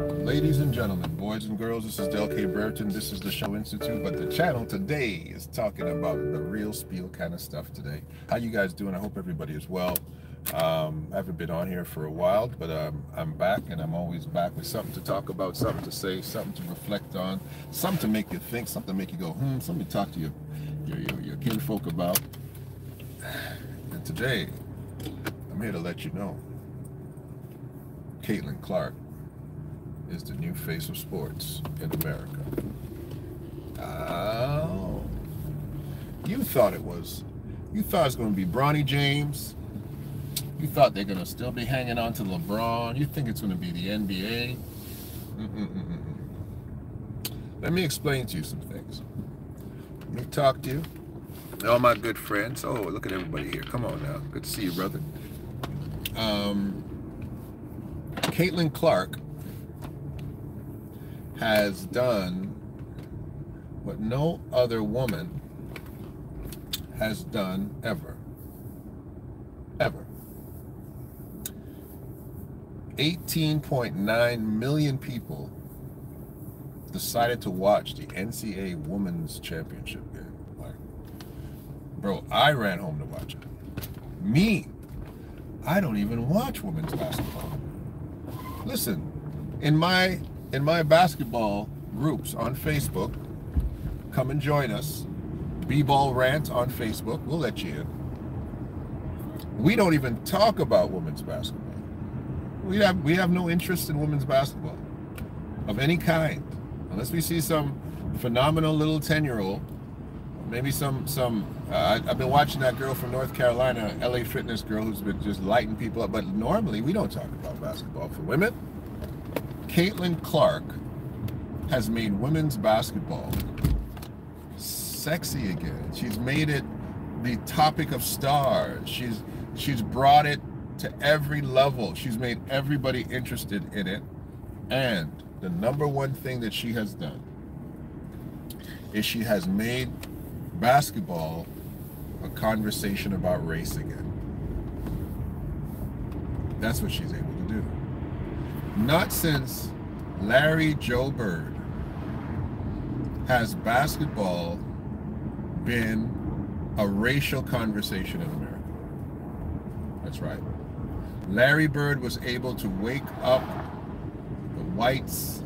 Ladies and gentlemen, boys and girls, this is Del K. Burton. This is the Shiloh Institute, but the channel today is talking about the real spiel kind of stuff today. How you guys doing? I hope everybody is well. Um, I haven't been on here for a while, but um, I'm back, and I'm always back with something to talk about, something to say, something to reflect on, something to make you think, something to make you go, hmm, something to talk to your, your, your, your kinfolk about. And today, I'm here to let you know Caitlin Clark is the new face of sports in America. Oh. You thought it was. You thought it was going to be Bronny James. You thought they're going to still be hanging on to LeBron. You think it's going to be the NBA. Mm-mm-mm-mm. Let me explain to you some things. Let me talk to you. All my good friends. Oh, look at everybody here. Come on now. Good to see you, brother. Um, Caitlin Clark has done what no other woman has done ever. Ever. 18.9 million people decided to watch the NCAA Women's Championship game. Like, bro, I ran home to watch it. Me, I don't even watch women's basketball. Listen, in my in my basketball groups on Facebook, come and join us. B-ball rant on Facebook. We'll let you in. We don't even talk about women's basketball. We have we have no interest in women's basketball of any kind, unless we see some phenomenal little ten-year-old, maybe some some. Uh, I've been watching that girl from North Carolina, LA Fitness girl, who's been just lighting people up. But normally we don't talk about basketball for women. Caitlin Clark has made women's basketball sexy again. She's made it the topic of stars. She's she's brought it to every level. She's made everybody interested in it. And the number one thing that she has done is she has made basketball a conversation about race again. That's what she's able. Not since Larry Joe Bird has basketball been a racial conversation in America. That's right. Larry Bird was able to wake up the whites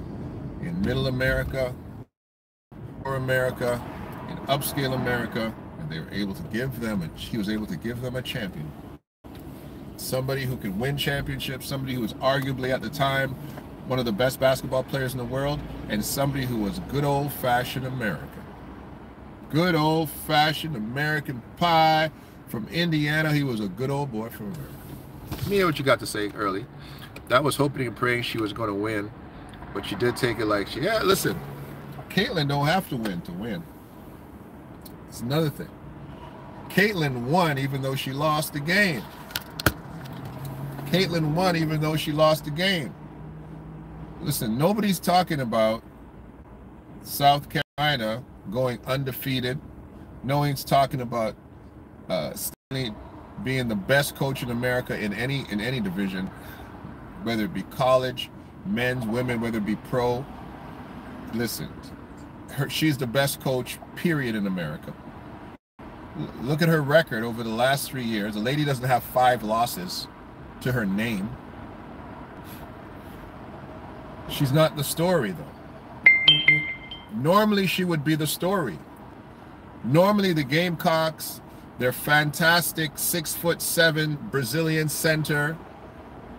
in middle America, poor America, in upscale America, and they were able to give them, a, he was able to give them a champion. Somebody who could win championships, somebody who was arguably at the time one of the best basketball players in the world, and somebody who was good old-fashioned American. Good old-fashioned American pie from Indiana. He was a good old boy from America. Let me hear what you got to say early. That was hoping and praying she was going to win, but she did take it like she. Yeah, listen, Caitlin don't have to win to win. It's another thing. Caitlin won even though she lost the game. Caitlin won even though she lost the game. Listen, nobody's talking about South Carolina going undefeated. No one's talking about uh, Staley being the best coach in America in any in any division, whether it be college, men's, women, whether it be pro. Listen, her, she's the best coach, period, in America. L look at her record over the last three years. The lady doesn't have five losses to her name. She's not the story, though. Normally, she would be the story. Normally, the Gamecocks, they're fantastic six foot seven Brazilian center.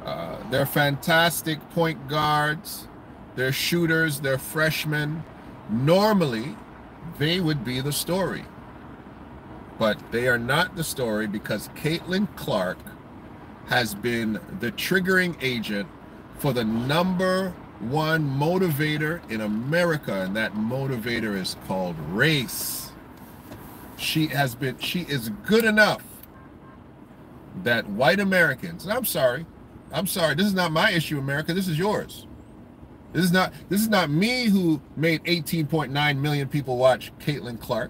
Uh, they're fantastic point guards. They're shooters. They're freshmen. Normally, they would be the story. But they are not the story because Caitlin Clark has been the triggering agent for the number one motivator in America, and that motivator is called race. She has been, she is good enough that white Americans, and I'm sorry, I'm sorry, this is not my issue, America, this is yours. This is not this is not me who made 18.9 million people watch Caitlin Clark.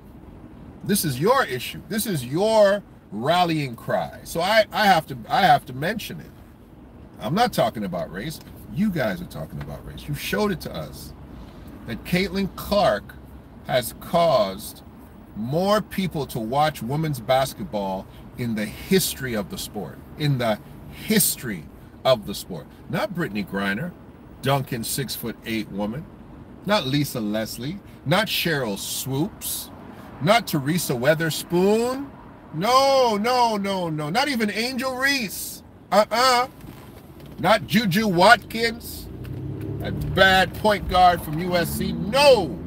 This is your issue. This is your rallying cry. So I, I have to I have to mention it. I'm not talking about race. You guys are talking about race. You showed it to us that Caitlin Clark has caused more people to watch women's basketball in the history of the sport. In the history of the sport. Not Brittney Griner, Duncan six foot eight woman. Not Lisa Leslie. Not Sheryl Swoopes. Not Teresa Weatherspoon. No, no, no, no. Not even Angel Reese. Uh-uh. Not Juju Watkins. A bad point guard from USC. No.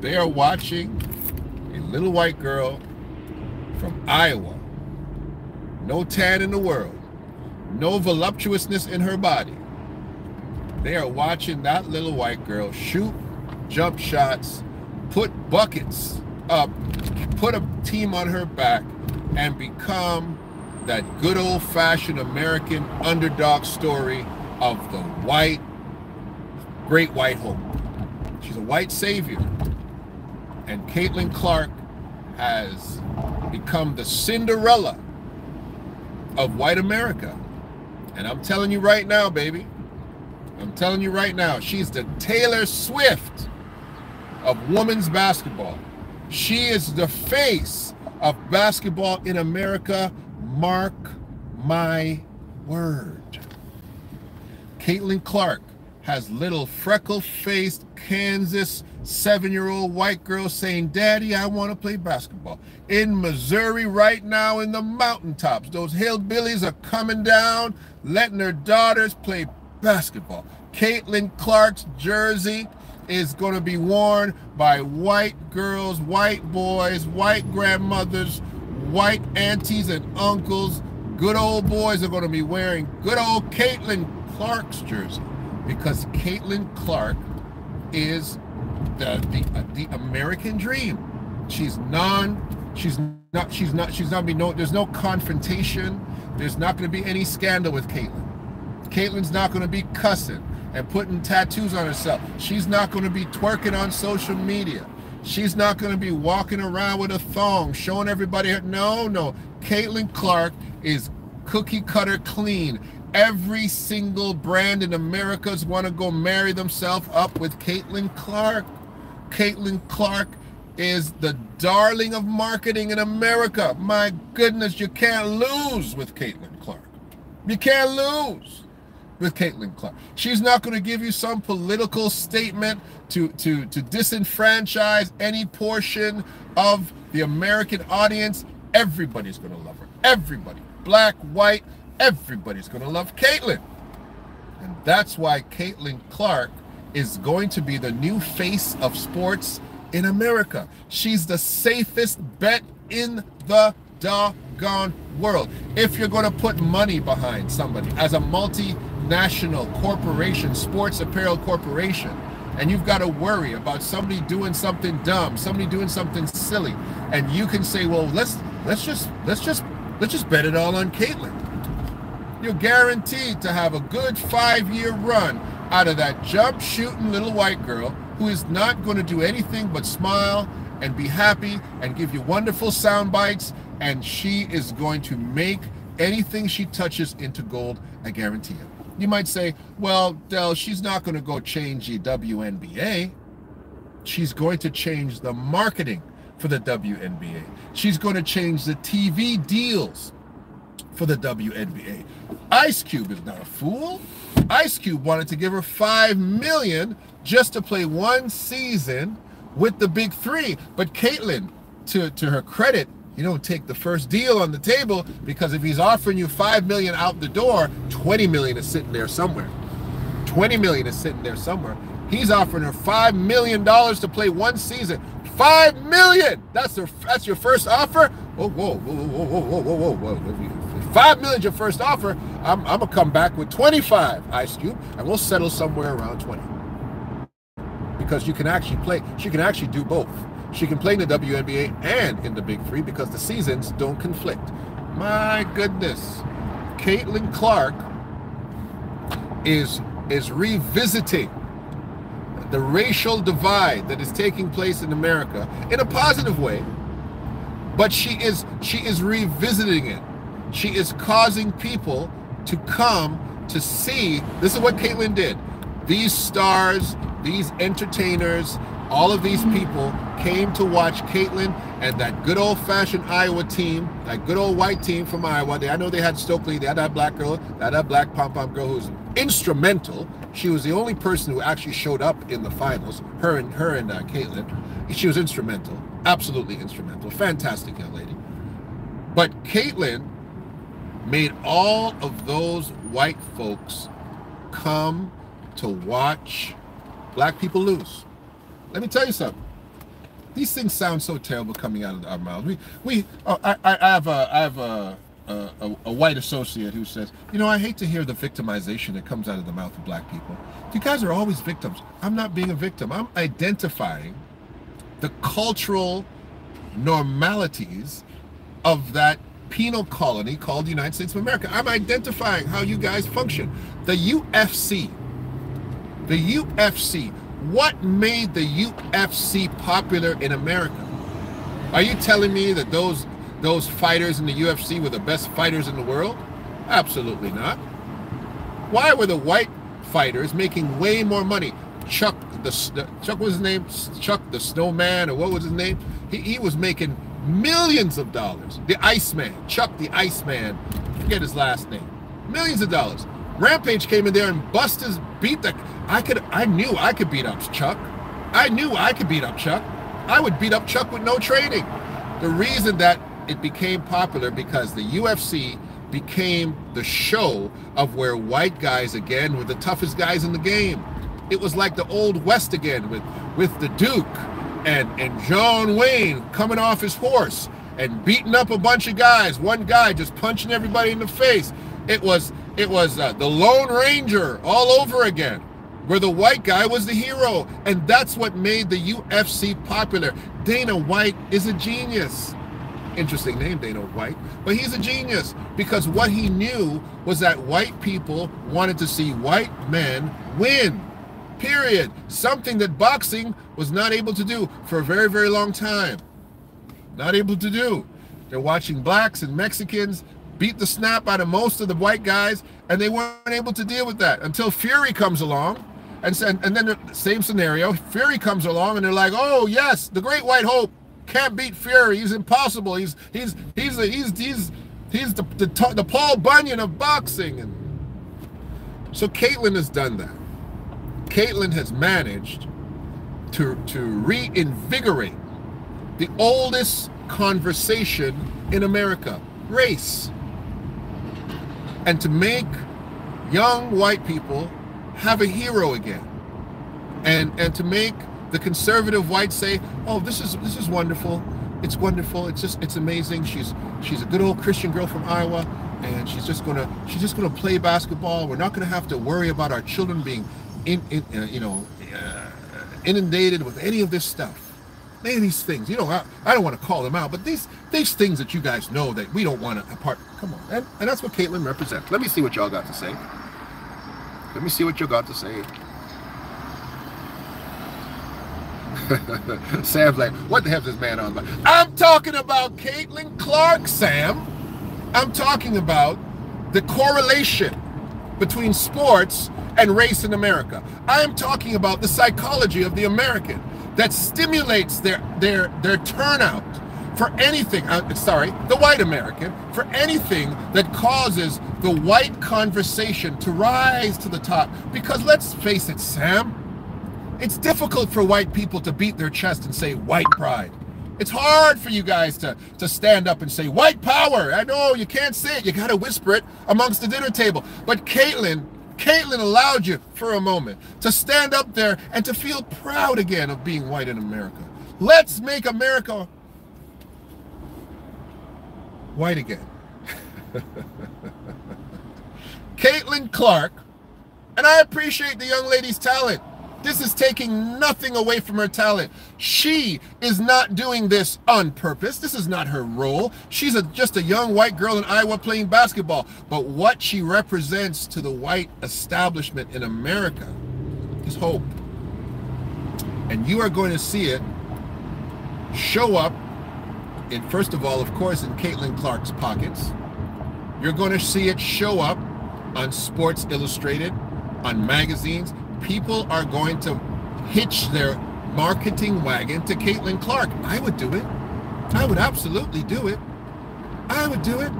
They are watching a little white girl from Iowa. No tan in the world. No voluptuousness in her body. They are watching that little white girl shoot jump shots, put buckets up, put a team on her back, and become that good old fashioned American underdog story of the white, great white hope. She's a white savior. And Caitlin Clark has become the Cinderella of white America. And I'm telling you right now, baby, I'm telling you right now, she's the Taylor Swift of women's basketball. She is the face of basketball in America. Mark my word. Caitlin Clark has little freckle-faced Kansas seven-year-old white girl saying, Daddy, I want to play basketball. In Missouri right now in the mountaintops, those hillbillies are coming down, letting their daughters play basketball. Caitlin Clark's jersey is going to be worn by white girls, white boys, white grandmothers, white aunties and uncles. Good old boys are going to be wearing good old Caitlin Clark's jersey because Caitlin Clark is the, the, uh, the American dream. She's non, she's not, she's not, she's not be no, there's no confrontation. There's not going to be any scandal with Caitlin. Caitlin's not going to be cussing and putting tattoos on herself. She's not going to be twerking on social media. She's not going to be walking around with a thong, showing everybody her. No, no. Caitlin Clark is cookie cutter clean. Every single brand in America's want to go marry themselves up with Caitlin Clark. Caitlin Clark is the darling of marketing in America. My goodness, you can't lose with Caitlin Clark. You can't lose with Caitlin Clark. She's not going to give you some political statement to, to, to disenfranchise any portion of the American audience. Everybody's going to love her. Everybody. Black, white, everybody's going to love Caitlin. And that's why Caitlin Clark is going to be the new face of sports in America. She's the safest bet in the doggone world. If you're going to put money behind somebody as a multi national corporation, sports apparel corporation, and you've got to worry about somebody doing something dumb, somebody doing something silly, and you can say, well, let's let's just let's just let's just bet it all on Caitlin. You're guaranteed to have a good five-year run out of that jump shooting little white girl who is not going to do anything but smile and be happy and give you wonderful sound bites and she is going to make anything she touches into gold I guarantee it you might say, well, Dell, she's not going to go change the WNBA. She's going to change the marketing for the WNBA. She's going to change the TV deals for the WNBA. Ice Cube is not a fool. Ice Cube wanted to give her five million just to play one season with the big three. But Caitlin, to, to her credit, you don't take the first deal on the table because if he's offering you 5 million out the door 20 million is sitting there somewhere. 20 million is sitting there somewhere. He's offering her 5 million dollars to play one season. 5 million! That's her that's your first offer? Whoa whoa whoa whoa whoa whoa whoa whoa 5 million your first offer I'm, I'm gonna come back with 25 ice cube and we'll settle somewhere around 20 because you can actually play she can actually do both she can play in the WNBA and in the Big Three because the seasons don't conflict. My goodness. Caitlin Clark is is revisiting the racial divide that is taking place in America in a positive way. But she is she is revisiting it. She is causing people to come to see. This is what Caitlin did. These stars, these entertainers, all of these people came to watch Caitlin and that good old fashioned Iowa team, that good old white team from Iowa. They, I know they had Stokely, they had that black girl, had that black pom pom girl who's instrumental. She was the only person who actually showed up in the finals. Her and her and uh, Caitlin. She was instrumental, absolutely instrumental. Fantastic young lady. But Caitlin made all of those white folks come to watch black people lose. Let me tell you something. These things sound so terrible coming out of our mouths. We, we, oh, I, I have a, I have a, a, a, white associate who says, you know, I hate to hear the victimization that comes out of the mouth of black people. You guys are always victims. I'm not being a victim. I'm identifying the cultural normalities of that penal colony called the United States of America. I'm identifying how you guys function. The UFC, the UFC, what made the UFC popular in America? Are you telling me that those those fighters in the UFC were the best fighters in the world? Absolutely not. Why were the white fighters making way more money? Chuck the Chuck was his name Chuck the Snowman or what was his name? He, he was making millions of dollars. The Iceman, Chuck the Iceman, forget his last name. Millions of dollars. Rampage came in there and busted, beat the. I could, I knew I could beat up Chuck. I knew I could beat up Chuck. I would beat up Chuck with no training. The reason that it became popular because the UFC became the show of where white guys again were the toughest guys in the game. It was like the old west again with with the Duke and and John Wayne coming off his horse and beating up a bunch of guys. One guy just punching everybody in the face. It was it was uh, the Lone Ranger all over again, where the white guy was the hero, and that's what made the UFC popular. Dana White is a genius. Interesting name, Dana White, but he's a genius because what he knew was that white people wanted to see white men win. Period. Something that boxing was not able to do for a very, very long time. Not able to do. They're watching blacks and Mexicans beat the snap out of most of the white guys, and they weren't able to deal with that until Fury comes along. And, and then the same scenario, Fury comes along, and they're like, "Oh yes, the Great White Hope can't beat Fury. He's impossible. He's he's he's he's he's he's the, the the Paul Bunyan of boxing." And so Caitlin has done that. Caitlin has managed to, to reinvigorate the oldest conversation in America, race, and to make young white people have a hero again. And, and to make the conservative white say, oh, this is, this is wonderful. It's wonderful. It's just, it's amazing. She's, she's a good old Christian girl from Iowa and she's just gonna she's just gonna play basketball. We're not gonna have to worry about our children being in, in uh, you know, uh, inundated with any of this stuff. Of these things, you know, I, I don't want to call them out, but these these things that you guys know that we don't want to apart. Come on, and, and that's what Caitlin represents. Let me see what y'all got to say. Let me see what you got to say. Sam's like, what the hell is this man on about? I'm talking about Caitlin Clark, Sam. I'm talking about the correlation between sports and race in America. I am talking about the psychology of the American that stimulates their their their turnout for anything uh, sorry the white american for anything that causes the white conversation to rise to the top because let's face it sam it's difficult for white people to beat their chest and say white pride it's hard for you guys to, to stand up and say white power. I know you can't say it. You got to whisper it amongst the dinner table. But Caitlin, Caitlin allowed you for a moment to stand up there and to feel proud again of being white in America. Let's make America white again. Caitlin Clark, and I appreciate the young lady's talent. This is taking nothing away from her talent. She is not doing this on purpose. This is not her role. She's a, just a young white girl in Iowa playing basketball. But what she represents to the white establishment in America is hope. And you are going to see it show up in, first of all, of course, in Caitlin Clark's pockets. You're going to see it show up on Sports Illustrated, on magazines. People are going to hitch their marketing wagon to Caitlin Clark. I would do it. I would absolutely do it. I would do it.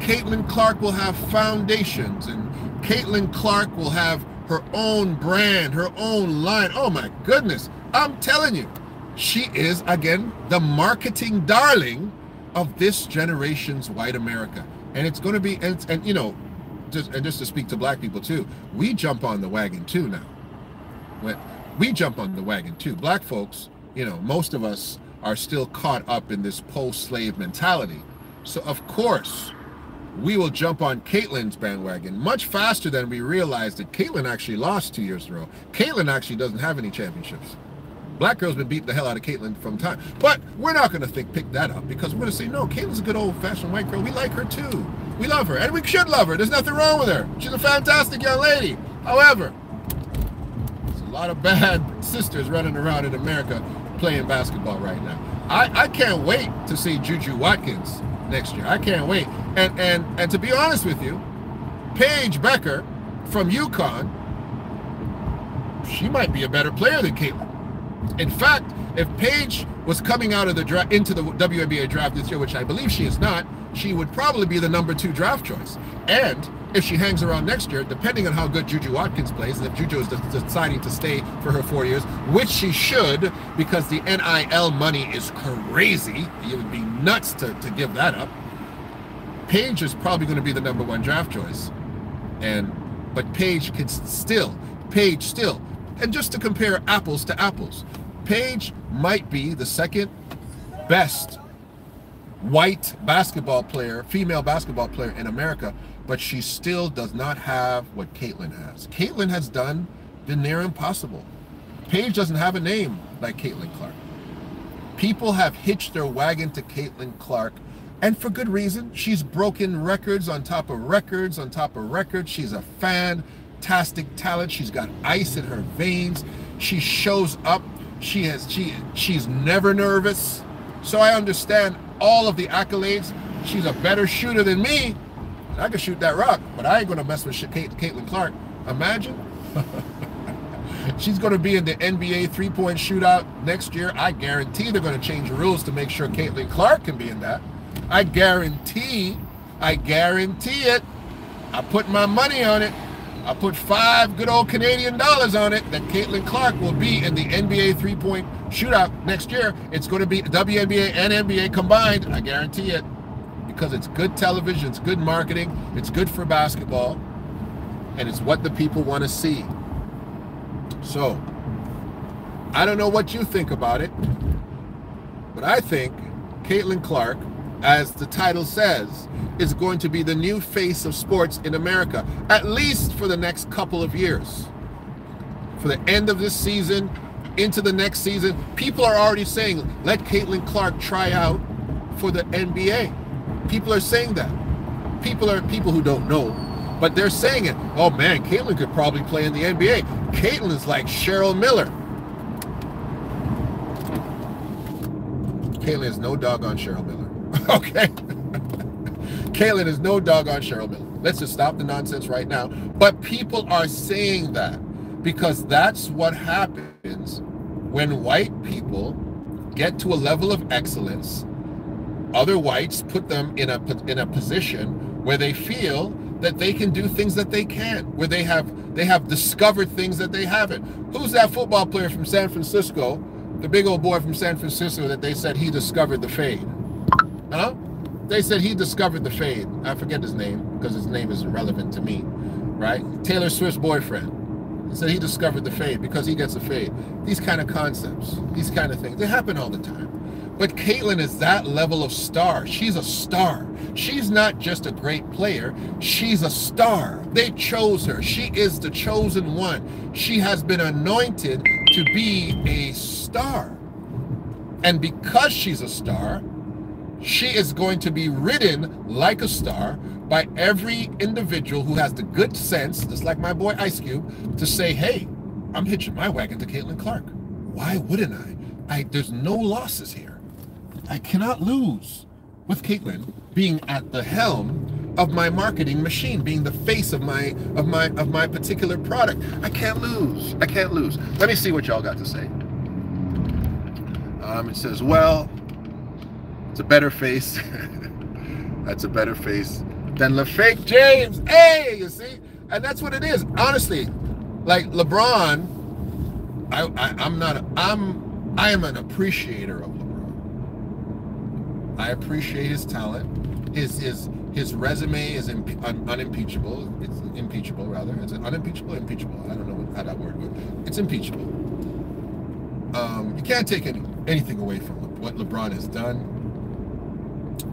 Caitlin Clark will have foundations and Caitlin Clark will have her own brand, her own line. Oh my goodness. I'm telling you, she is, again, the marketing darling of this generation's white America. And it's going to be, and, and you know, just, and just to speak to black people too, we jump on the wagon too now. We jump on the wagon too. Black folks, you know, most of us are still caught up in this post-slave mentality. So of course, we will jump on Caitlin's bandwagon much faster than we realize that Caitlin actually lost two years in a row. Caitlin actually doesn't have any championships. Black girls been beating the hell out of Caitlin from time. But we're not going to think pick that up because we're going to say, no, Caitlin's a good old-fashioned white girl. We like her too. We love her. And we should love her. There's nothing wrong with her. She's a fantastic young lady. However, there's a lot of bad sisters running around in America playing basketball right now. I, I can't wait to see Juju Watkins next year. I can't wait. And and and to be honest with you, Paige Becker from UConn, she might be a better player than Caitlin. In fact, if Paige was coming out of the draft into the WNBA draft this year, which I believe she is not, she would probably be the number two draft choice. And if she hangs around next year, depending on how good Juju Watkins plays, and if Juju is deciding to stay for her four years, which she should, because the NIL money is crazy, it would be nuts to, to give that up. Paige is probably going to be the number one draft choice. And but Paige can still, Paige still, and just to compare apples to apples, Paige might be the second best white basketball player, female basketball player in America, but she still does not have what Caitlin has. Caitlin has done the near impossible. Paige doesn't have a name like Caitlin Clark. People have hitched their wagon to Caitlin Clark, and for good reason. She's broken records on top of records on top of records. She's a fantastic talent. She's got ice in her veins. She shows up. She has she she's never nervous. So I understand all of the accolades. She's a better shooter than me. I can shoot that rock, but I ain't gonna mess with Caitlin Clark. Imagine. She's going to be in the NBA three-point shootout next year. I guarantee they're going to change the rules to make sure Caitlin Clark can be in that. I guarantee, I guarantee it. I put my money on it. I put five good old Canadian dollars on it that Caitlin Clark will be in the NBA three-point shootout next year. It's going to be WNBA and NBA combined. I guarantee it because it's good television, it's good marketing, it's good for basketball, and it's what the people want to see. So, I don't know what you think about it, but I think Caitlin Clark, as the title says, is going to be the new face of sports in America, at least for the next couple of years. For the end of this season, into the next season, people are already saying, let Caitlin Clark try out for the NBA. People are saying that. People are people who don't know, but they're saying it. Oh man, Caitlin could probably play in the NBA. Caitlin is like Cheryl Miller. Caitlin is no dog on Cheryl Miller. okay. Caitlin is no dog on Cheryl Miller. Let's just stop the nonsense right now. But people are saying that because that's what happens when white people get to a level of excellence other whites put them in a in a position where they feel that they can do things that they can't, where they have they have discovered things that they haven't. Who's that football player from San Francisco, the big old boy from San Francisco that they said he discovered the fade? Huh? They said he discovered the fade. I forget his name because his name is irrelevant to me, right? Taylor Swift's boyfriend. He said he discovered the fade because he gets a fade. These kind of concepts, these kind of things, they happen all the time. But Caitlin is that level of star. She's a star. She's not just a great player, she's a star. They chose her. She is the chosen one. She has been anointed to be a star. And because she's a star, she is going to be ridden like a star by every individual who has the good sense, just like my boy Ice Cube, to say, hey, I'm hitching my wagon to Caitlin Clark. Why wouldn't I? I there's no losses here. I cannot lose with Caitlin being at the helm of my marketing machine, being the face of my of my of my particular product. I can't lose. I can't lose. Let me see what y'all got to say. Um, it says, well, it's a better face. that's a better face than LaFake James. Hey, you see? And that's what it is. Honestly, like LeBron, I, I I'm not I'm I am an appreciator of LeBron. I appreciate his talent. His his his resume is un, unimpeachable. It's impeachable rather. Is it unimpeachable? Impeachable. I don't know how that word goes. It's impeachable. Um, you can't take any, anything away from what LeBron has done.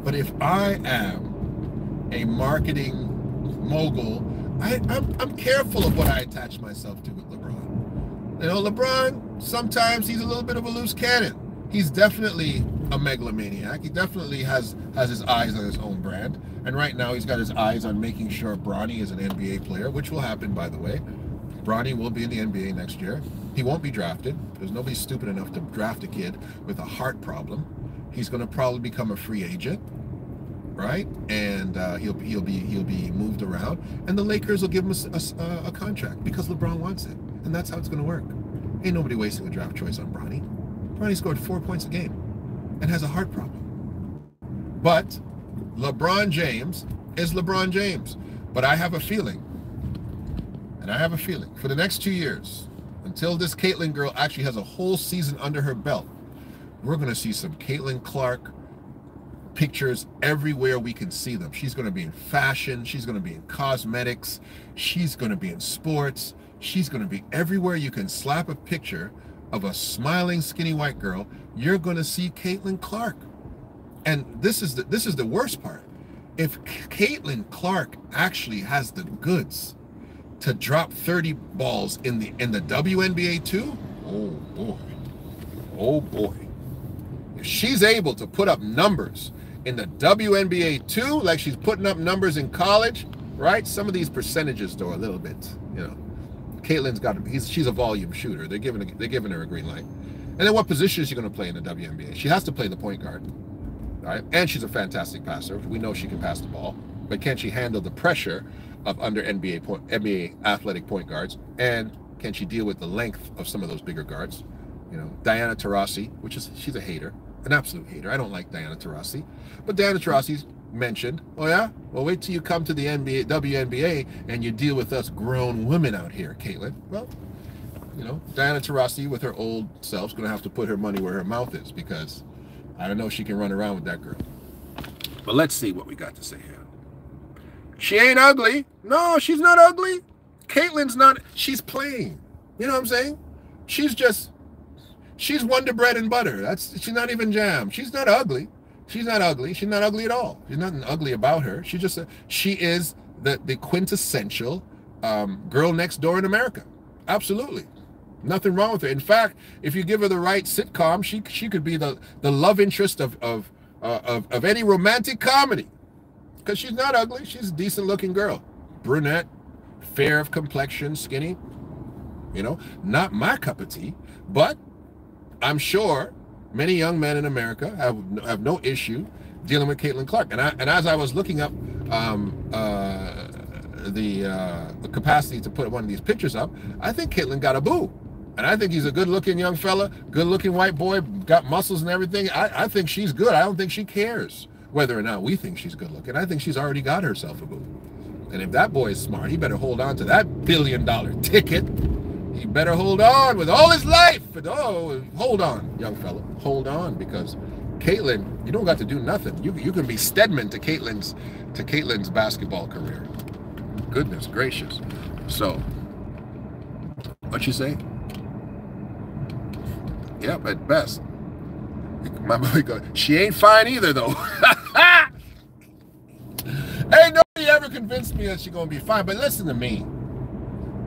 But if I am a marketing mogul, I, I'm, I'm careful of what I attach myself to with LeBron. You know, LeBron, sometimes he's a little bit of a loose cannon. He's definitely a megalomaniac. He definitely has has his eyes on his own brand. And right now he's got his eyes on making sure Bronny is an NBA player, which will happen, by the way. Bronny will be in the NBA next year. He won't be drafted because nobody's stupid enough to draft a kid with a heart problem. He's going to probably become a free agent, right? And uh, he'll he'll be he'll be moved around, and the Lakers will give him a, a, a contract because LeBron wants it, and that's how it's going to work. Ain't nobody wasting a draft choice on Bronny. Bronny scored four points a game, and has a heart problem. But LeBron James is LeBron James. But I have a feeling, and I have a feeling for the next two years, until this Caitlin girl actually has a whole season under her belt, we're going to see some Caitlin Clark pictures everywhere we can see them. She's going to be in fashion. She's going to be in cosmetics. She's going to be in sports. She's going to be everywhere you can slap a picture of a smiling, skinny white girl. You're going to see Caitlin Clark. And this is the this is the worst part. If Caitlin Clark actually has the goods to drop 30 balls in the in the WNBA too, oh boy, oh boy. She's able to put up numbers in the WNBA too, like she's putting up numbers in college, right? Some of these percentages though a little bit, you know. Caitlin's got he's she's a volume shooter. They're giving they're giving her a green light. And then what position is she going to play in the WNBA? She has to play the point guard, right? And she's a fantastic passer. We know she can pass the ball, but can she handle the pressure of under NBA point, NBA athletic point guards? And can she deal with the length of some of those bigger guards? You know, Diana Taurasi, which is she's a hater, an absolute hater. I don't like Diana Taurasi, but Diana Taurasi's mentioned. Oh yeah, well wait till you come to the NBA, WNBA, and you deal with us grown women out here, Caitlin. Well, you know, Diana Taurasi with her old self's gonna have to put her money where her mouth is because I don't know if she can run around with that girl. But let's see what we got to say here. She ain't ugly. No, she's not ugly. Caitlin's not. She's plain. You know what I'm saying? She's just. She's Wonder Bread and butter. That's. She's not even jam. She's not ugly. She's not ugly. She's not ugly at all. There's nothing ugly about her. She just. She is the the quintessential um, girl next door in America. Absolutely. Nothing wrong with her. In fact, if you give her the right sitcom, she she could be the the love interest of of uh, of, of any romantic comedy. Because she's not ugly. She's a decent looking girl, brunette, fair of complexion, skinny. You know, not my cup of tea, but I'm sure many young men in America have have no issue dealing with Caitlin Clark. And I and as I was looking up um, uh, the uh, the capacity to put one of these pictures up, I think Caitlin got a boo. And I think he's a good looking young fella, good looking white boy, got muscles and everything. I, I think she's good. I don't think she cares whether or not we think she's good looking. I think she's already got herself a boo. And if that boy is smart, he better hold on to that billion dollar ticket. He better hold on with all his life. Oh, hold on, young fella. Hold on because Caitlin, you don't got to do nothing. You you can be Stedman to Caitlin's to Caitlin's basketball career. Goodness gracious. So what you say? Yep, at best. My boy go, she ain't fine either though. ain't nobody ever convinced me that she gonna be fine. But listen to me.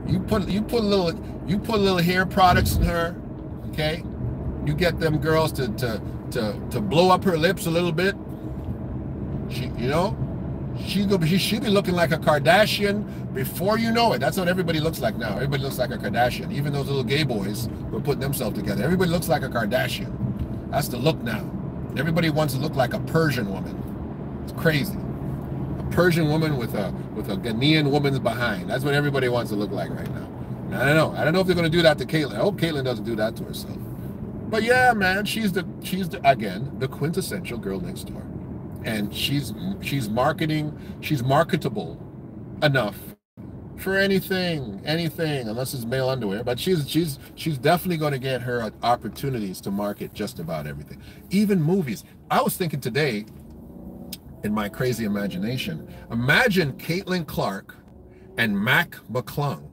You put you put a little you put a little hair products in her, okay? You get them girls to to to to blow up her lips a little bit. She you know, she go she she be looking like a Kardashian before you know it. That's what everybody looks like now. Everybody looks like a Kardashian. Even those little gay boys who putting themselves together. Everybody looks like a Kardashian. That's the look now. Everybody wants to look like a Persian woman. It's crazy. Persian woman with a with a Ghanaian woman's behind. That's what everybody wants to look like right now. I don't know. I don't know if they're going to do that to Caitlin. I hope Caitlin doesn't do that to herself. But yeah, man, she's the she's the again the quintessential girl next door, and she's she's marketing. She's marketable enough for anything, anything, unless it's male underwear. But she's she's she's definitely going to get her opportunities to market just about everything, even movies. I was thinking today, in my crazy imagination, imagine Caitlin Clark and Mac McClung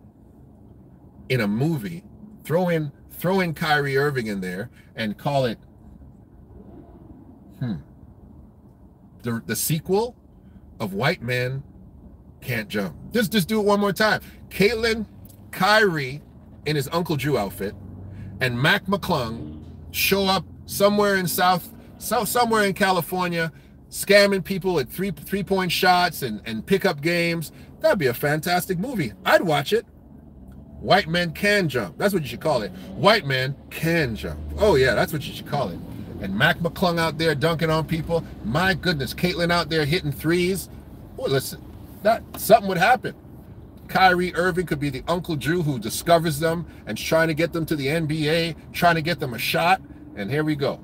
in a movie. Throw in throw in Kyrie Irving in there and call it hmm the the sequel of White Men Can't Jump. Just just do it one more time. Caitlin, Kyrie in his Uncle Drew outfit, and Mac McClung show up somewhere in South so somewhere in California, scamming people at three three point shots and and pickup games. That'd be a fantastic movie. I'd watch it. White men can jump. That's what you should call it. White men can jump. Oh yeah, that's what you should call it. And Mac McClung out there dunking on people. My goodness, Caitlin out there hitting threes. Boy, listen, that something would happen. Kyrie Irving could be the Uncle Drew who discovers them and trying to get them to the NBA, trying to get them a shot. And here we go.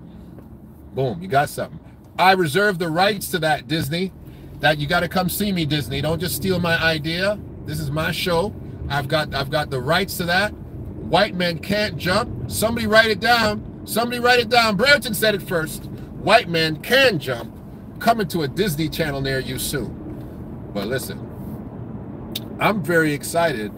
Boom, you got something. I reserve the rights to that, Disney. That you got to come see me, Disney. Don't just steal my idea. This is my show. I've got I've got the rights to that. White men can't jump. Somebody write it down. Somebody write it down. Brereton said it first. White men can jump. Coming to a Disney channel near you soon. But listen, I'm very excited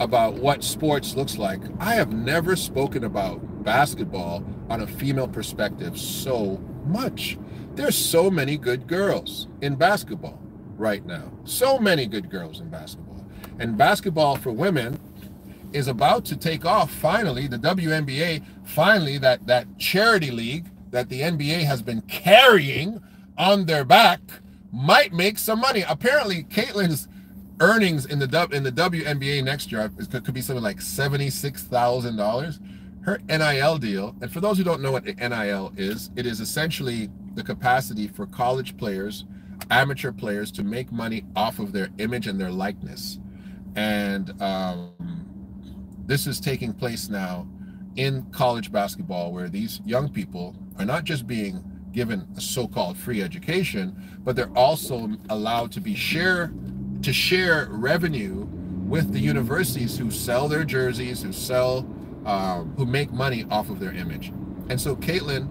about what sports looks like. I have never spoken about basketball on a female perspective so much. There's so many good girls in basketball right now. So many good girls in basketball. And basketball for women is about to take off finally. The WNBA, finally, that, that charity league that the NBA has been carrying on their back might make some money. Apparently, Caitlin's earnings in the in the WNBA next year could be something like seventy-six thousand dollars. Her NIL deal, and for those who don't know what NIL is, it is essentially the capacity for college players, amateur players, to make money off of their image and their likeness. And um, this is taking place now in college basketball, where these young people are not just being given a so-called free education, but they're also allowed to be share to share revenue with the universities who sell their jerseys, who sell, um, who make money off of their image. And so Caitlin,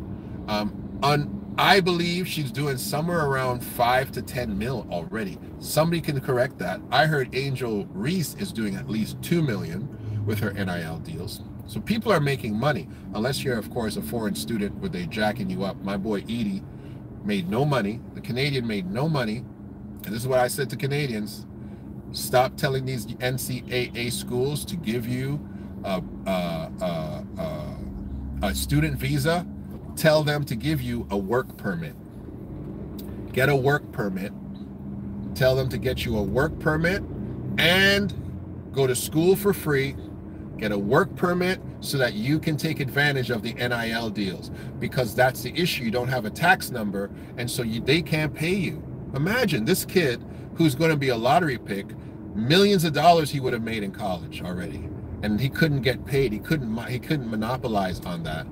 um, on I believe she's doing somewhere around five to 10 mil already. Somebody can correct that. I heard Angel Reese is doing at least 2 million with her NIL deals. So people are making money, unless you're, of course, a foreign student where they jacking you up. My boy Edey made no money. The Canadian made no money. And this is what I said to Canadians. Stop telling these NCAA schools to give you a, a, a, a student visa tell them to give you a work permit. Get a work permit. Tell them to get you a work permit and go to school for free. Get a work permit so that you can take advantage of the NIL deals because that's the issue. You don't have a tax number, and so you, they can't pay you. Imagine this kid who's going to be a lottery pick, millions of dollars he would have made in college already, and he couldn't get paid. He couldn't he couldn't monopolize on that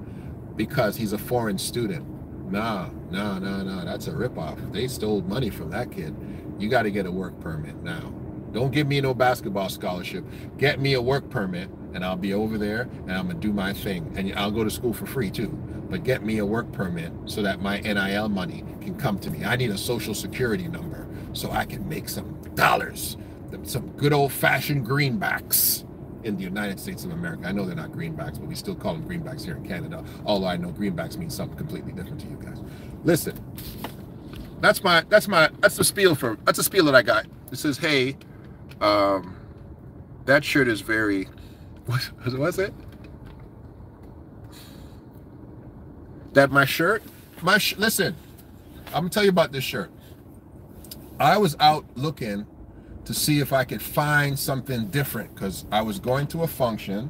because he's a foreign student. Nah, nah, nah, nah. That's a ripoff. They stole money from that kid. You got to get a work permit now. Don't give me no basketball scholarship. Get me a work permit and I'll be over there and I'm to do my thing. And I'll go to school for free too. But get me a work permit so that my NIL money can come to me. I need a social security number so I can make some dollars, some good old fashioned greenbacks in the United States of America. I know they're not greenbacks, but we still call them greenbacks here in Canada. Although I know greenbacks means something completely different to you guys. Listen, that's my that's my that's the spiel for that's the spiel that I got. It says, hey, um, that shirt is very what was it? That my shirt, my sh listen, I'm gonna tell you about this shirt. I was out looking to see if I could find something different because I was going to a function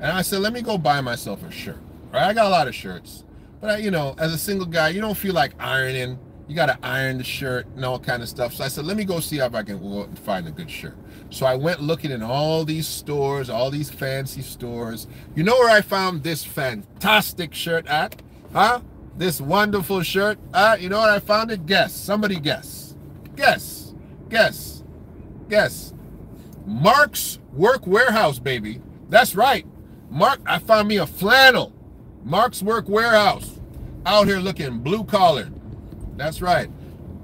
and I said, let me go buy myself a shirt. Right? I got a lot of shirts, but I, you know, as a single guy, you don't feel like ironing you got to iron the shirt and all kind of stuff. So I said, let me go see if I can find a good shirt. So I went looking in all these stores, all these fancy stores. You know where I found this fantastic shirt at? Huh? This wonderful shirt. Uh, you know what I found it? Guess. Somebody guess. Guess. Guess. Guess. Mark's Work Wearhouse, baby. That's right. Mark, I found me a flannel. Mark's Work Wearhouse. Out here looking blue collar. That's right.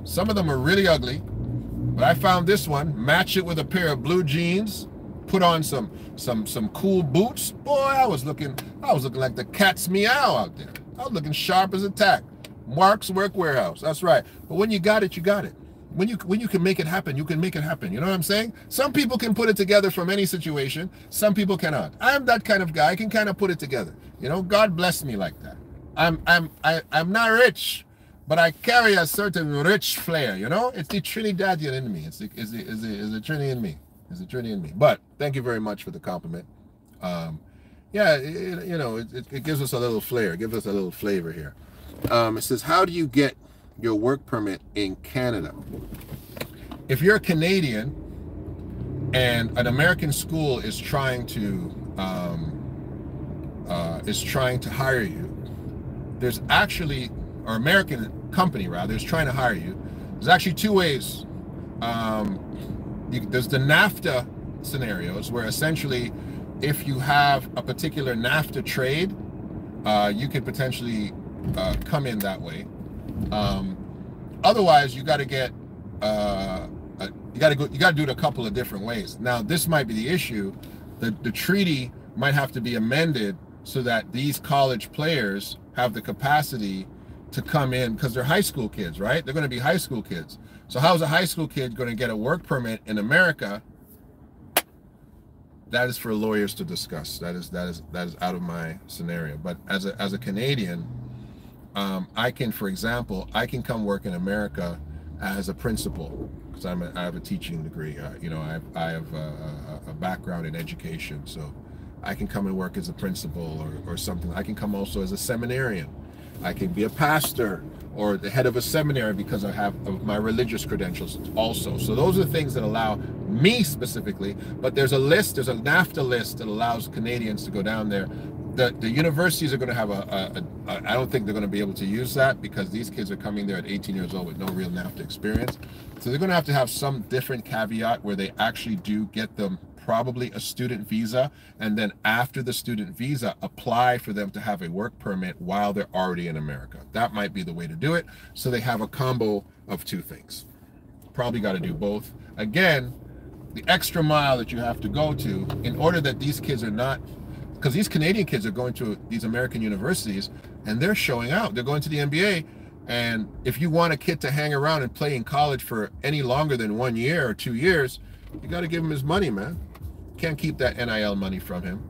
Some of them are really ugly, but I found this one. Match it with a pair of blue jeans. Put on some some some cool boots. Boy, I was looking I was looking like the cat's meow out there. I was looking sharp as a tack. Mark's Work Wearhouse. That's right. But when you got it, you got it. When you when you can make it happen, you can make it happen. You know what I'm saying? Some people can put it together from any situation. Some people cannot. I'm that kind of guy. I can kind of put it together. You know, God bless me like that. I'm I'm I, I'm not rich, but I carry a certain rich flair, you know? It's the Trinidadian in me. It's the, it's the, it's the, it's the Trini in me. It's the Trini in me. But thank you very much for the compliment. Um, yeah, it, you know, it, it, gives us a little flair. It gives us a little flavor here. Um, it says, how do you get your work permit in Canada? If you're a Canadian and an American school is trying to um, uh, is trying to hire you, there's actually, or American company rather is trying to hire you, there's actually two ways. Um, you, there's the NAFTA scenarios where essentially, if you have a particular NAFTA trade, uh, you could potentially uh, come in that way. Um, otherwise, you got to get uh, you got to go you got to do it a couple of different ways. Now, this might be the issue. The the treaty might have to be amended so that these college players have the capacity to come in because they're high school kids, right? They're going to be high school kids. So how is a high school kid going to get a work permit in America? That is for lawyers to discuss. That is that is that is out of my scenario. But as a as a Canadian, um, I can, for example, I can come work in America as a principal because I'm a, I have a teaching degree. Uh, you know, I I have a, a, background in education, so I can come and work as a principal or, or something. I can come also as a seminarian. I can be a pastor or the head of a seminary because I have my religious credentials also. So those are things that allow me specifically, but there's a list, there's a NAFTA list that allows Canadians to go down there. The, the universities are going to have a, I don't think they're going to be able to use that because these kids are coming there at 18 years old with no real NAFTA experience. So they're going to have to have some different caveat where they actually do get them probably a student visa, and then after the student visa, apply for them to have a work permit while they're already in America. That might be the way to do it. So they have a combo of two things. Probably got to do both. Again, the extra mile that you have to go to in order that these kids are not because these Canadian kids are going to these American universities and they're showing out. They're going to the NBA. And if you want a kid to hang around and play in college for any longer than one year or two years, you got to give him his money, man. Can't keep that NIL money from him.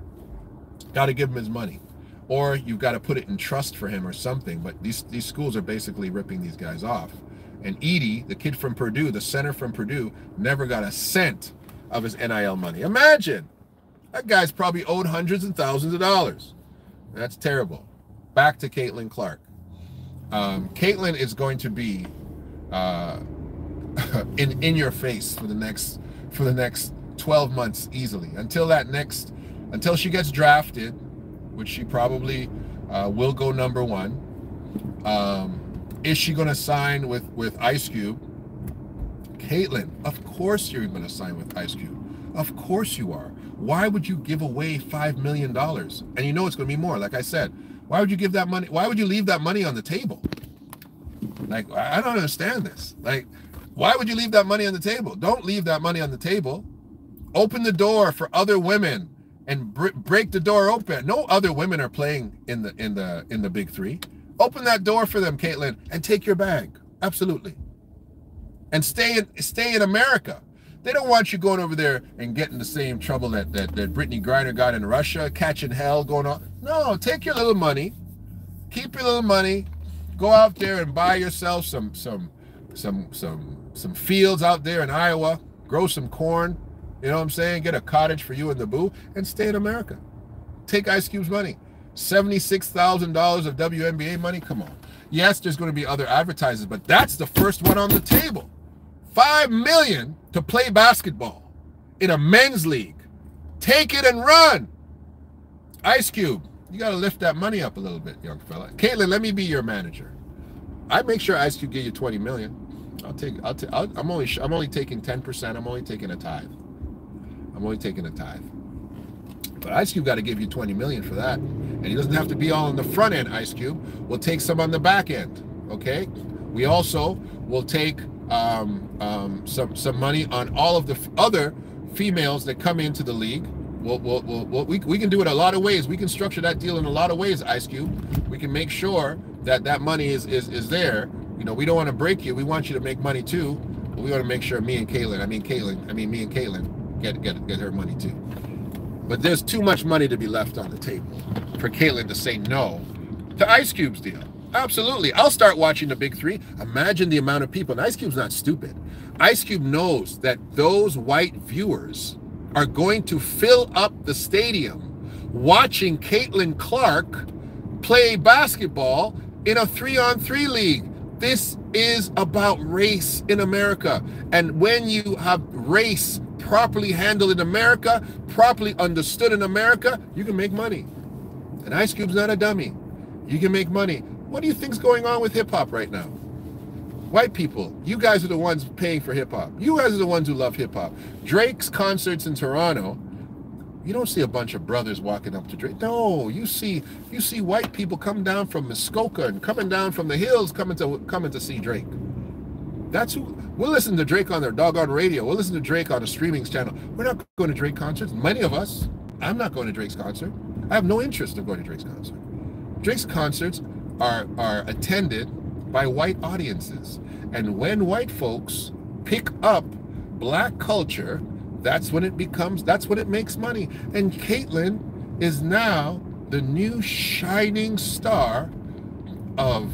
Got to give him his money. Or you've got to put it in trust for him or something. But these, these schools are basically ripping these guys off. And Edey, the kid from Purdue, the center from Purdue, never got a cent of his NIL money. Imagine. That guy's probably owed hundreds and thousands of dollars. That's terrible. Back to Caitlin Clark. Um, Caitlin is going to be uh, in in your face for the next for the next 12 months easily until that next until she gets drafted which she probably uh, will go number one um, is she going to sign with with ice cube caitlin of course you're going to sign with ice cube of course you are why would you give away five million dollars and you know it's going to be more like i said why would you give that money why would you leave that money on the table like i don't understand this like why would you leave that money on the table don't leave that money on the table open the door for other women and br- break the door open. No other women are playing in the in the in the big three. Open that door for them, Caitlin, and take your bag. Absolutely. And stay in stay in America. They don't want you going over there and getting the same trouble that that, that Brittney Griner got in Russia, catching hell going on. No, take your little money, keep your little money, go out there and buy yourself some some some some some fields out there in Iowa, grow some corn, you know what I'm saying? Get a cottage for you and the boo and stay in America. Take Ice Cube's money. $76,000 of WNBA money? Come on. Yes, there's going to be other advertisers, but that's the first one on the table. Five million to play basketball in a men's league. Take it and run. Ice Cube, you got to lift that money up a little bit, young fella. Caitlin, let me be your manager. I make sure Ice Cube give you 20 million. I'll take. I'll. T- I'll I'm only. I'm only taking 10 percent. I'm only taking a tithe. I'm only taking a tithe. But Ice Cube got to give you 20 million for that, and he doesn't have to be all on the front end. Ice Cube. We'll take some on the back end. Okay. We also will take um, um, some some money on all of the other females that come into the league. We'll, we'll, we'll, we, we can do it a lot of ways. We can structure that deal in a lot of ways, Ice Cube. We can make sure that that money is is is there. You know, we don't want to break you. We want you to make money too. But we want to make sure me and Caitlin, I mean Caitlin, I mean me and Caitlin, get get get her money too. But there's too much money to be left on the table for Caitlin to say no to Ice Cube's deal. Absolutely. I'll start watching the big three. Imagine the amount of people. And Ice Cube's not stupid. Ice Cube knows that those white viewers are going to fill up the stadium watching Caitlin Clark play basketball in a three on three league. This is about race in America. And when you have race properly handled in America, properly understood in America, you can make money. And Ice Cube's not a dummy. You can make money. What do you think's going on with hip hop right now? White people, you guys are the ones paying for hip hop. You guys are the ones who love hip hop. Drake's concerts in Toronto, you don't see a bunch of brothers walking up to Drake. No, you see you see white people coming down from Muskoka and coming down from the hills coming to coming to see Drake. That's who we'll listen to Drake on their doggone radio. We'll listen to Drake on a streaming channel. We're not going to Drake concerts. Many of us. I'm not going to Drake's concert. I have no interest in going to Drake's concert. Drake's concerts are are attended by white audiences. And when white folks pick up black culture, that's when it becomes, that's when it makes money. And Caitlin is now the new shining star of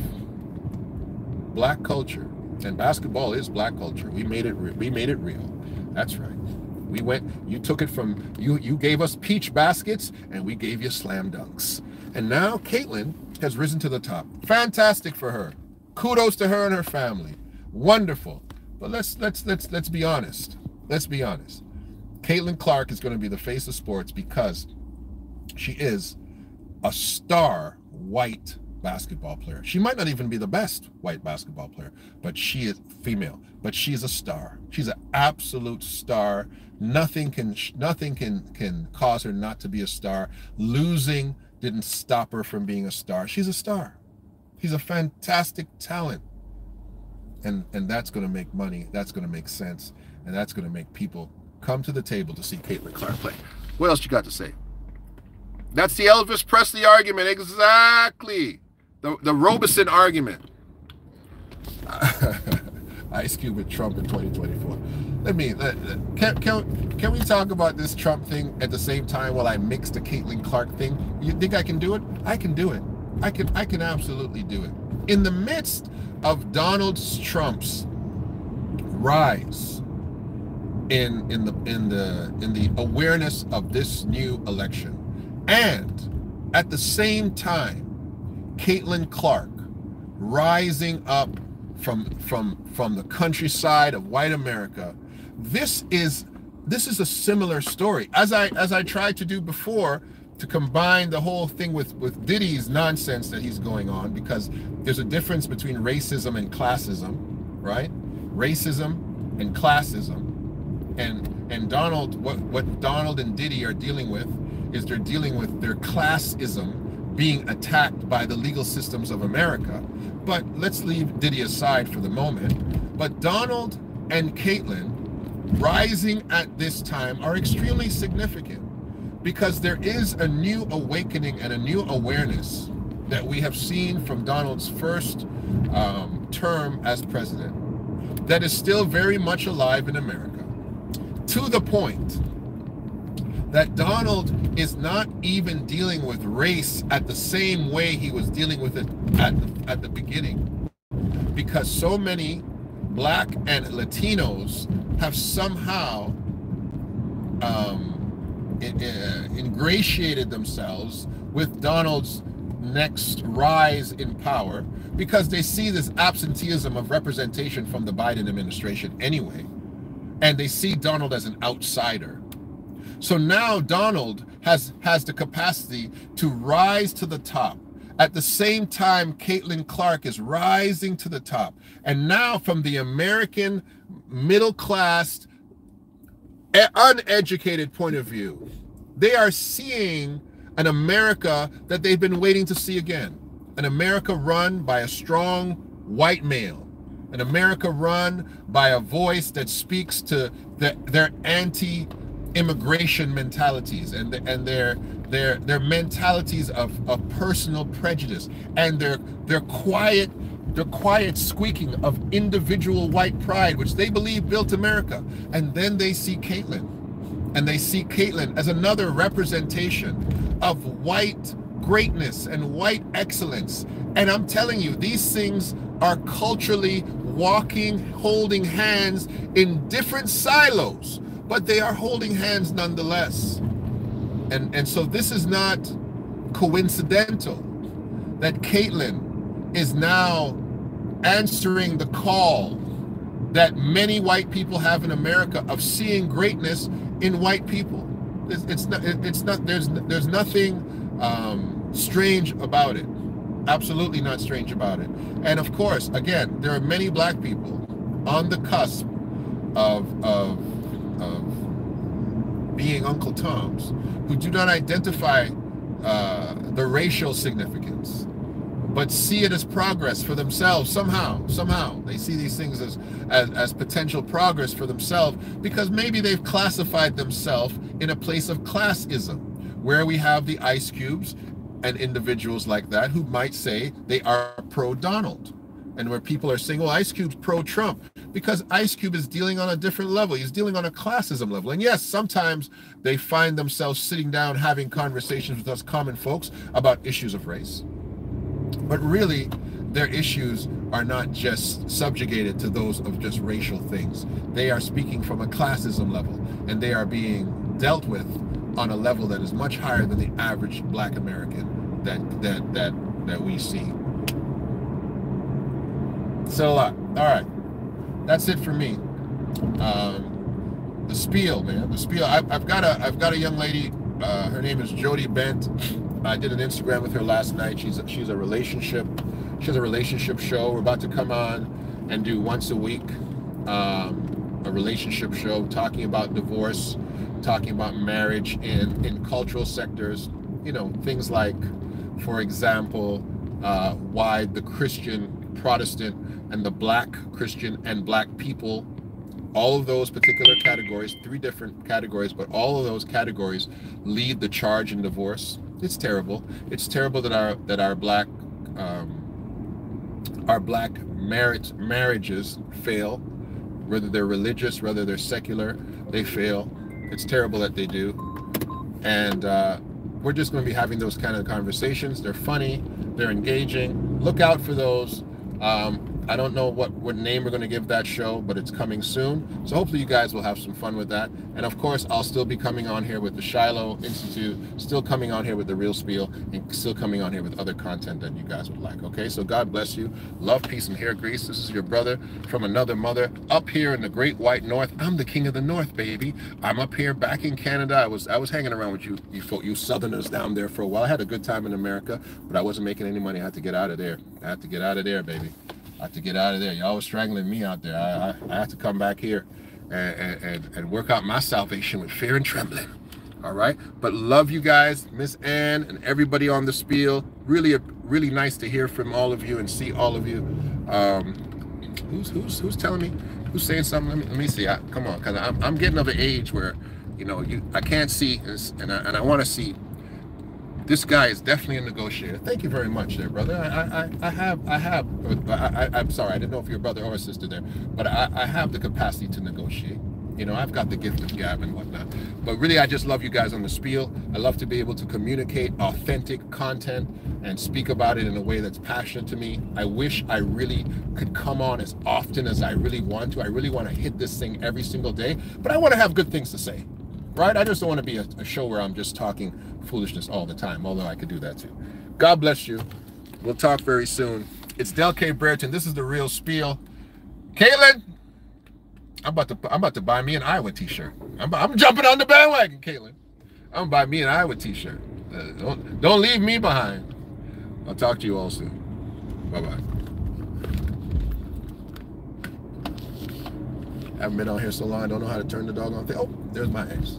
black culture. And basketball is black culture. We made it, real. we made it real. That's right. We went, you took it from, you, you gave us peach baskets and we gave you slam dunks. And now Caitlin has risen to the top. Fantastic for her. Kudos to her and her family. Wonderful. But let's let's let's let's be honest. Let's be honest. Caitlin Clark is going to be the face of sports because she is a star white basketball player. She might not even be the best white basketball player, but she is female. But she's a star. She's an absolute star. Nothing can nothing can can cause her not to be a star. Losing didn't stop her from being a star. She's a star. He's a fantastic talent. And and that's going to make money. That's going to make sense. And that's going to make people come to the table to see Caitlin Clark play. What else you got to say? That's the Elvis Presley argument. Exactly. The, the Robeson argument. Ice Cube with Trump in 2024. Let me, let, can, can, can we talk about this Trump thing at the same time while I mix the Caitlin Clark thing? You think I can do it? I can do it. I can, I can absolutely do it. In the midst of Donald Trump's rise in in the in the in the awareness of this new election, and at the same time, Caitlin Clark rising up from from from the countryside of white America. This is this is a similar story. As I as I tried to do before, to combine the whole thing with with Diddy's nonsense that he's going on because there's a difference between racism and classism, right? Racism and classism. And and Donald what what Donald and Diddy are dealing with is they're dealing with their classism being attacked by the legal systems of America. But let's leave Diddy aside for the moment. But Donald and Caitlin rising at this time are extremely significant because there is a new awakening and a new awareness that we have seen from Donald's first um, term as president that is still very much alive in America to the point that Donald is not even dealing with race at the same way he was dealing with it at the, at the beginning because so many black and Latinos have somehow um, ingratiated themselves with Donald's next rise in power because they see this absenteeism of representation from the Biden administration anyway. And they see Donald as an outsider. So now Donald has has the capacity to rise to the top. At the same time, Caitlin Clark is rising to the top. And now from the American middle class, uneducated point of view, they are seeing an America that they've been waiting to see again. An America run by a strong white male. An America run by a voice that speaks to the, their anti immigration mentalities and, the, and their their their mentalities of, of personal prejudice and their their quiet their quiet squeaking of individual white pride, which they believe built America. And then they see Caitlin. And they see Caitlin as another representation of white greatness and white excellence. And I'm telling you, these things are culturally walking, holding hands in different silos, but they are holding hands nonetheless. And, and so this is not coincidental that Caitlin is now answering the call that many white people have in America of seeing greatness in white people. It's, it's not. It's not. There's there's nothing um, strange about it. Absolutely not strange about it. And of course, again, there are many black people on the cusp of of of being Uncle Toms who do not identify uh, the racial significance but see it as progress for themselves somehow somehow. They see these things as, as as, potential progress for themselves because maybe they've classified themselves in a place of classism where we have the ice cubes and individuals like that who might say they are pro donald and where people are saying well ice cube's pro trump because ice cube is dealing on a different level he's dealing on a classism level and yes sometimes they find themselves sitting down having conversations with us common folks about issues of race but really, their issues are not just subjugated to those of just racial things. They are speaking from a classism level, and they are being dealt with on a level that is much higher than the average black American that that that that we see. So, lot. all right, that's it for me. Um, the spiel, man, the spiel. I, have got a I've got a young lady. Uh, her name is Jody Bent. I did an Instagram with her last night. She's a, she's a relationship. She has a relationship show. We're about to come on and do once a week um, a relationship show talking about divorce, talking about marriage in in cultural sectors. You know things like, for example, uh, why the Christian Protestant and the Black Christian and Black people all of those particular categories, three different categories, but all of those categories lead the charge in divorce it's terrible. It's terrible that our that our black um, our black marriage marriages fail, whether they're religious, whether they're secular, they fail. It's terrible that they do, and uh, we're just going to be having those kind of conversations. They're funny, they're engaging. Look out for those. Um, I don't know what, what name we're going to give that show, but it's coming soon. So hopefully you guys will have some fun with that. And of course, I'll still be coming on here with the Shiloh Institute, still coming on here with the Real Spiel, and still coming on here with other content that you guys would like. Okay, so God bless you. Love, peace, and hair grease. This is your brother from another mother up here in the Great White North. I'm the king of the North, baby. I'm up here back in Canada. I was I was hanging around with you you, you Southerners down there for a while. I had a good time in America, but I wasn't making any money. I had to get out of there. I had to get out of there, baby. I have to get out of there. Y'all was strangling me out there. I, I, I have to come back here and, and, and work out my salvation with fear and trembling. All right. But love you guys, Miss Ann and everybody on the spiel. Really, really nice to hear from all of you and see all of you. Um, who's who's who's telling me? Who's saying something? Let me let me see. I, come on, cause I'm I'm getting of an age where, you know, you I can't see and I, and I want to see this guy is definitely a negotiator. Thank you very much, there, brother. I, I, I have, I have. Uh, I, I, am sorry, I didn't know if you're a brother or a sister there, but I, I have the capacity to negotiate. You know, I've got the gift of gab and whatnot. But really, I just love you guys on the spiel. I love to be able to communicate authentic content and speak about it in a way that's passionate to me. I wish I really could come on as often as I really want to. I really want to hit this thing every single day, but I want to have good things to say right? I just don't want to be a, a, show where I'm just talking foolishness all the time, although I could do that too. God bless you. We'll talk very soon. It's Del K. Brereton. This is the real spiel. Caitlin, I'm about to I'm about to buy me an Iowa t-shirt. I'm, I'm jumping on the bandwagon, Caitlin. I'm gonna buy me an Iowa t-shirt. Uh, don't, don't leave me behind. I'll talk to you all soon. Bye-bye. Haven't been out here so long, I don't know how to turn the dog on. Oh, there's my ex.